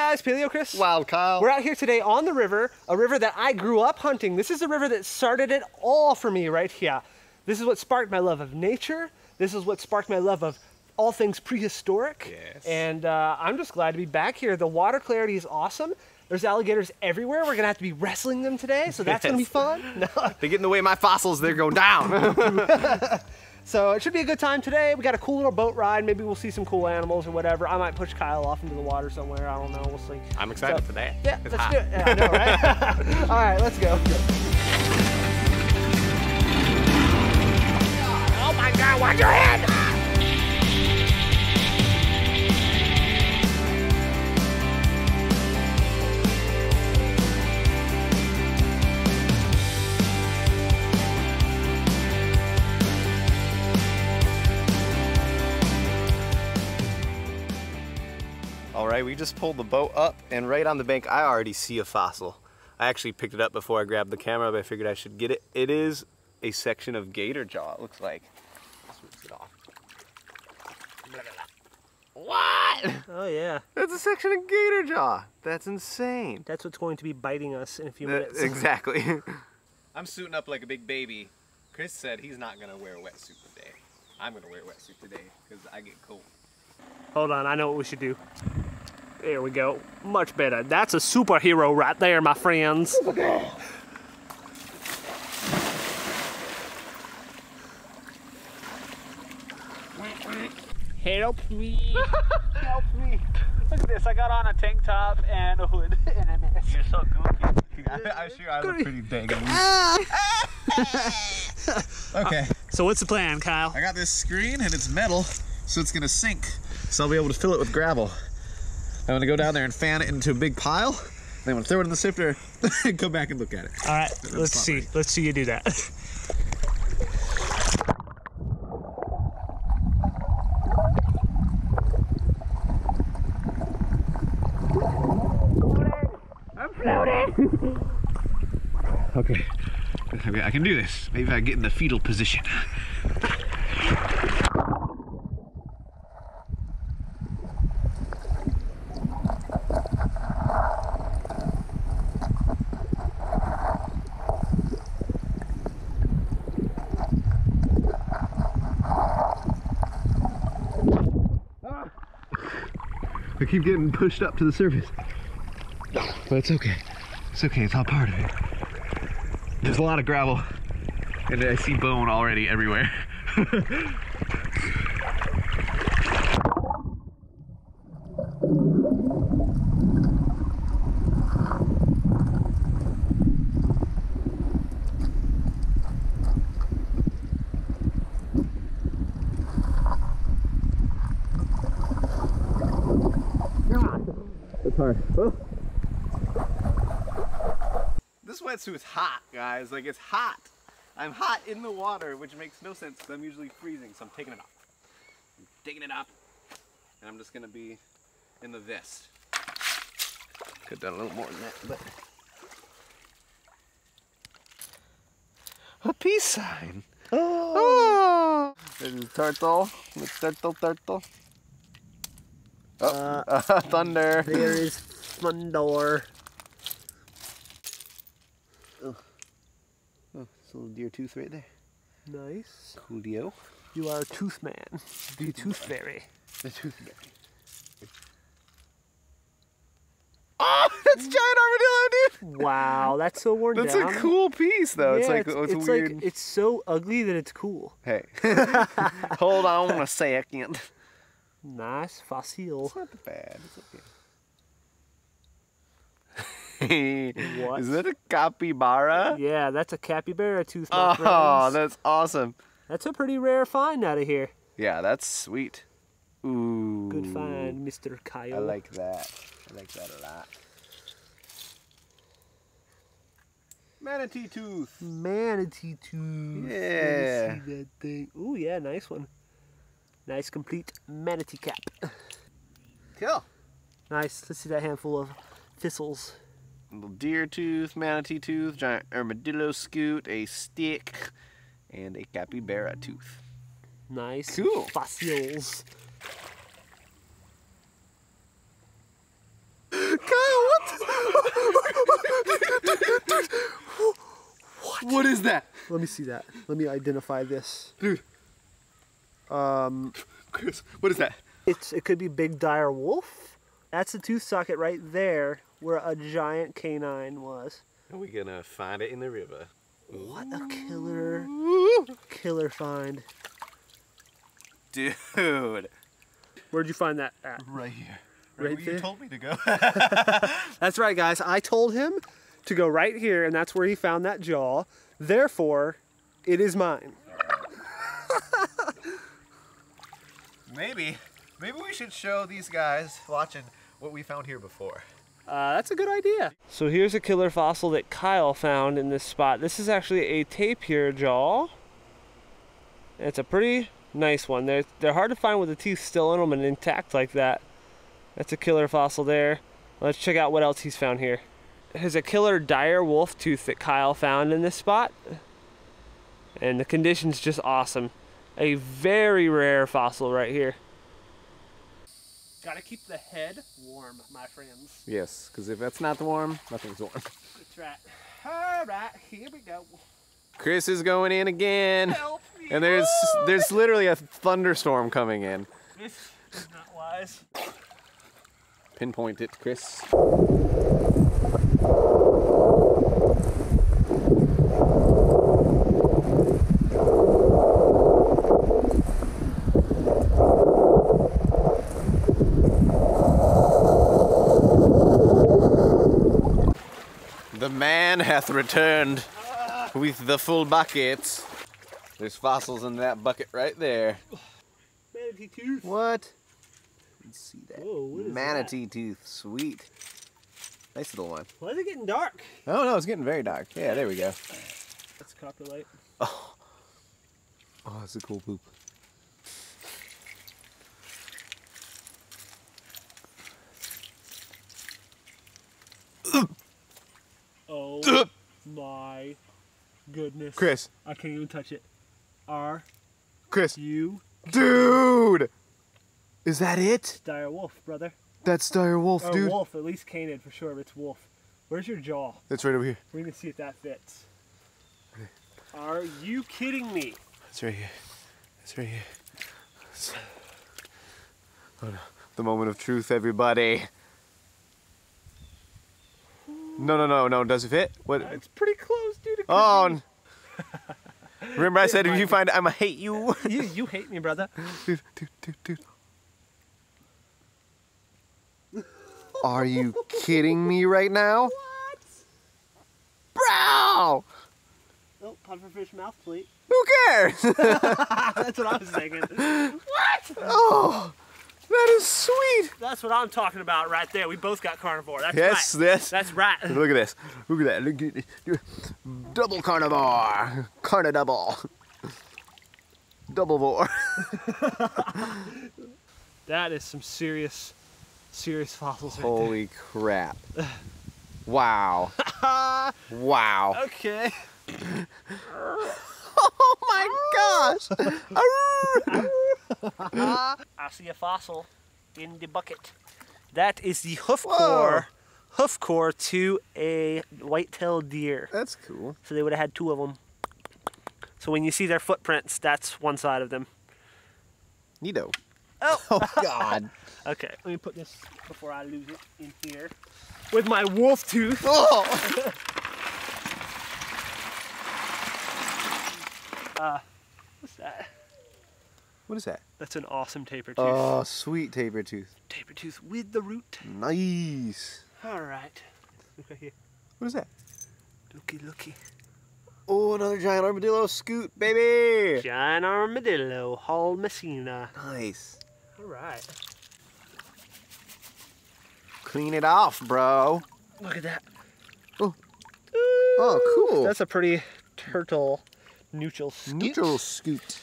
guys, PaleoCris. Wild Kyle. We're out here today on the river, a river that I grew up hunting. This is the river that started it all for me right here. This is what sparked my love of nature. This is what sparked my love of all things prehistoric. Yes. And uh, I'm just glad to be back here. The water clarity is awesome. There's alligators everywhere. We're gonna have to be wrestling them today, so that's gonna be fun. No. They get in the way of my fossils, they're going down. So it should be a good time today. We got a cool little boat ride. Maybe we'll see some cool animals or whatever. I might push Kyle off into the water somewhere. I don't know. We'll see. I'm excited So- for that. Yeah, It's let's hot. do it. Yeah, I know, right? All right, let's go. Oh my god, watch your head! Just pulled the boat up, and right on the bank, I already see a fossil. I actually picked it up before I grabbed the camera, but I figured I should get it. It is a section of gator jaw, it looks like. Let's it off. What? Oh yeah, That's a section of gator jaw. That's insane. that's what's going to be biting us in a few That- minutes. exactly. I'm suiting up like a big baby. Chris said he's not gonna wear a wetsuit today. I'm gonna wear a wetsuit today because I get cold. Hold on, I know what we should do. There we go. Much better. That's a superhero right there, my friends. Help me. Help me. Look at this. I got on a tank top and a hood and a mask. You're so goofy. I, am sure I look pretty dang. okay, uh, So what's the plan, Kyle? I got this screen and it's metal, so it's gonna sink. So I'll be able to fill it with gravel. I'm gonna go down there and fan it into a big pile. Then I'm gonna throw it in the sifter and come back and look at it. All right, let's see. Let's see you do that. I'm Okay. Okay, I can do this. Maybe if I get in the fetal position. I keep getting pushed up to the surface. But it's okay. It's okay, it's all part of it. There's a lot of gravel, and I see bone already everywhere. It's hard. Oh. This wetsuit's hot, guys. Like it's hot. I'm hot in the water, which makes no sense because I'm usually freezing. So I'm taking it off. I'm taking it off, and I'm just gonna be in the vest. Could have done a little more than that, but a peace sign. Oh, ah. there's a turtle. The turtle, turtle. Oh, uh, thunder. There is Thunder. Oh, it's a little deer tooth right there. Nice. Coolio. You are a tooth man. The tooth fairy. The tooth fairy. Oh, that's giant armadillo, dude. Wow, that's so worn That's down. a cool piece, though. it's Yeah, like it's, oh, it's weird. like it's so ugly that it's cool. Hey, hold on a second. Nice fossil. It's not bad. It's okay. What? Is that a capybara? Yeah, that's a capybara tooth. Oh, friends. that's awesome. That's a pretty rare find out of here. Yeah, that's sweet. Ooh. Good find, Mr. Kyle. I like that. I like that a lot. Manatee tooth. manatee tooth. Let me Yeah. see that thing. Ooh, yeah, nice one. Nice complete manatee cap. Cool. Nice. Let's see that handful of thistles. A little deer tooth, manatee tooth, giant armadillo scute, a stick, and a capybara tooth. Nice. Cool. Fossils. Kyle, what? what? What is that? Let me see that. Let me identify this. Dude, um, Chris, what is that? it's it could be big dire wolf. That's the tooth socket right there where a giant canine was. Are we gonna find it in the river? What a killer, killer find. Dude. Where'd you find that at? Right here. Right where there? you told me to go. That's right, guys. I told him to go right here, and that's where he found that jaw. Therefore, it is mine. Maybe, maybe we should show these guys watching what we found here before. Uh, that's a good idea. So here's a killer fossil that Kyle found in this spot. This is actually a tapir jaw. It's a pretty nice one. They're, they're hard to find with the teeth still in them and intact like that. That's a killer fossil there. Let's check out what else he's found here. There's a killer dire wolf tooth that Kyle found in this spot. And the condition's just awesome. A very rare fossil right here. Gotta keep the head warm, my friends. Yes, because if that's not warm, nothing's warm. That's right. All right, here we go. Chris is going in again, Help me. and there's there's literally a thunderstorm coming in. This is not wise. Pinpoint it, Chris. The man hath returned with the full bucket. There's fossils in that bucket right there. Manatee tooth. What? Let's see that. Whoa, Manatee tooth, sweet. Nice little one. Why is it getting dark? Oh no, it's getting very dark. Yeah, there we go. That's coprolite. Oh, oh that's a cool poop. Oh my goodness. Chris, I can't even touch it. Are Chris, you dude, is that it? dire wolf, brother? That's dire wolf, Or dude. wolf, at least canid for sure, but it's wolf. Where's your jaw? That's right over here. We're gonna see if that fits. Are you kidding me? That's right here. That's right here. That's- Oh, no. The moment of truth, everybody. No, no, no, no. Does it fit? What? It's pretty close, dude. Oh. be- Remember I said if you find it, I'ma hate you. you, you hate me, brother. dude, dude, dude, dude. Are you kidding me right now? What? Bro! Oh, pufferfish mouth plate. Who cares? That's what I was thinking. What? Oh, that is sweet. That's what I'm talking about right there. We both got carnivore. That's Yes, right. this. That's right. Look at this. Look at that. Look at this. Double carnivore. Carna double. Double vor. That is some serious, serious fossils right Holy crap. Wow. Wow. Okay. Oh my gosh. I see a fossil in the bucket. That is the hoof Whoa. core, hoof core to a white-tailed deer. That's cool. So they would have had two of them. So when you see their footprints, that's one side of them. Neato. Oh. Oh God. Okay, let me put this before I lose it in here. With my wolf tooth. Oh. Uh, what's that? What is that? That's an awesome tapir tooth. Oh, sweet tapir tooth. tapir tooth with the root. Nice. All right. Look right here. What is that? Looky, looky. Oh, another giant armadillo scute, baby. Giant armadillo, Holmesina. Nice. All right. Clean it off, bro. Look at that. Oh. Oh, cool. That's a pretty turtle neural scute. neural scute.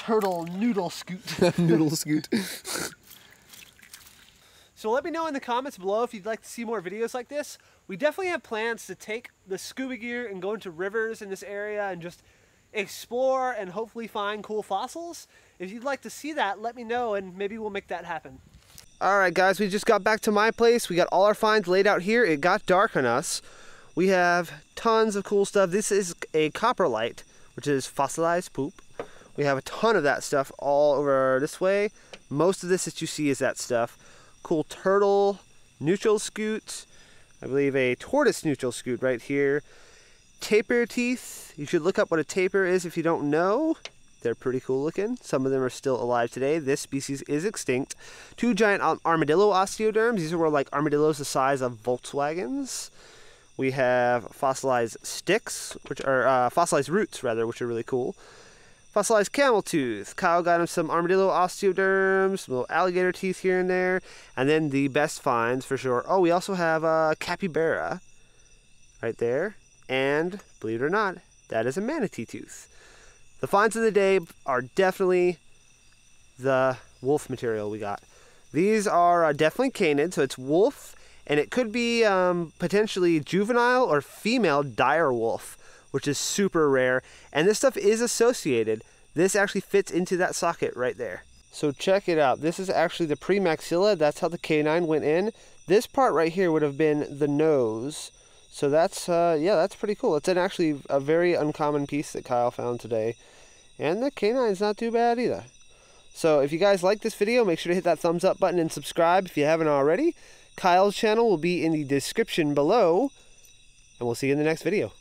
Turtle noodle scoot. Noodle scoot. So let me know in the comments below if you'd like to see more videos like this. We definitely have plans to take the scuba gear and go into rivers in this area and just explore and hopefully find cool fossils. If you'd like to see that, let me know and maybe we'll make that happen. All right, guys, we just got back to my place. We got all our finds laid out here. It got dark on us. We have tons of cool stuff. This is a coprolite, which is fossilized poop. We have a ton of that stuff all over this way. Most of this that you see is that stuff. Cool turtle, neural scute, I believe a tortoise neural scute right here. Tapir teeth. You should look up what a tapir is if you don't know. They're pretty cool looking. Some of them are still alive today. This species is extinct. Two giant armadillo osteoderms. These are like armadillos the size of Volkswagens. We have fossilized sticks, which are uh, fossilized roots rather, which are really cool. Fossilized camel tooth. Kyle got him some armadillo osteoderms, some little alligator teeth here and there. And then the best finds for sure. Oh, we also have a capybara right there. And believe it or not, that is a manatee tooth. The finds of the day are definitely the wolf material we got. These are uh, definitely canid, so it's wolf, and it could be um, potentially juvenile or female dire wolf which is super rare. And this stuff is associated. This actually fits into that socket right there. So check it out. This is actually the premaxilla. That's how the canine went in. This part right here would have been the nose. So that's, uh, yeah, that's pretty cool. It's an actually a very uncommon piece that Kyle found today. And the canine's not too bad either. So if you guys like this video, make sure to hit that thumbs up button and subscribe if you haven't already. Kyle's channel will be in the description below. And we'll see you in the next video.